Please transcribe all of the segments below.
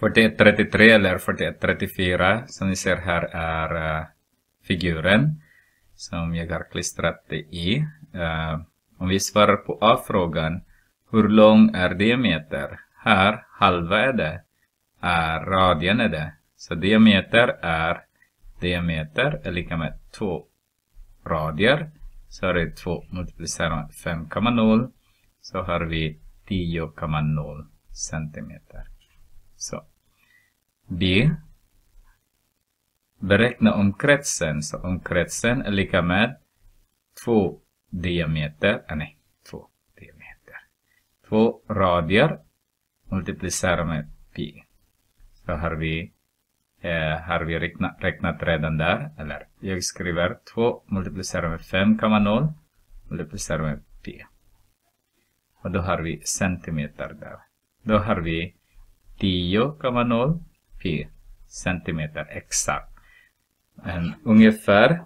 4133 eller 4134 som ni ser här är uh, figuren som jag har klistrat det i. Uh, om vi svarar på A-frågan, hur lång är diameter? Här, halva är det, är radien är det. Så diameter är diameter är lika med 2 radier. Så är det 2 multiplicerat med 5,0. Så har vi 10,0 centimeter. Så. B. Beräkna omkretsen. Så omkretsen är lika med 2 diameter, ah, nej, 2 diameter. 2 radier multiplicerar med pi. Så har vi, eh, har vi räknat, räknat redan där. Eller jag skriver 2 multiplicerar med 5,0 multiplicerar med pi. Och då har vi centimeter där. Då har vi 10,0 pi centimeter exakt. Men ungefär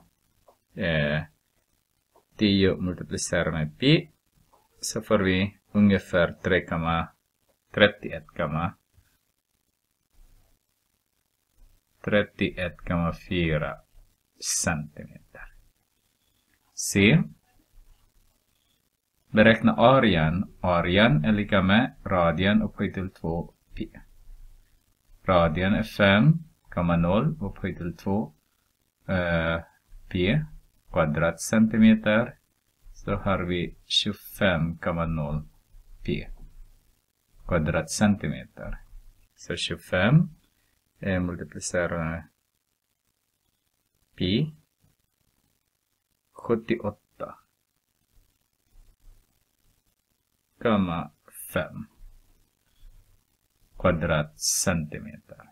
eh, 10 multiplicerat med pi så får vi ungefär 3,31, 31,4 centimeter. C. Beräkna arean. Arean är lika med radien upphöjt till 2 pi. Radien är 5,0 upphöjt till 2 eh, pi kvadratcentimeter. Så har vi 25,0 pi kvadratcentimeter. Så 25 eh, multiplicerar med pi 78,5 kvadratcentimeter.